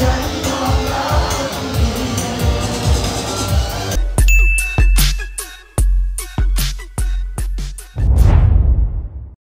shine.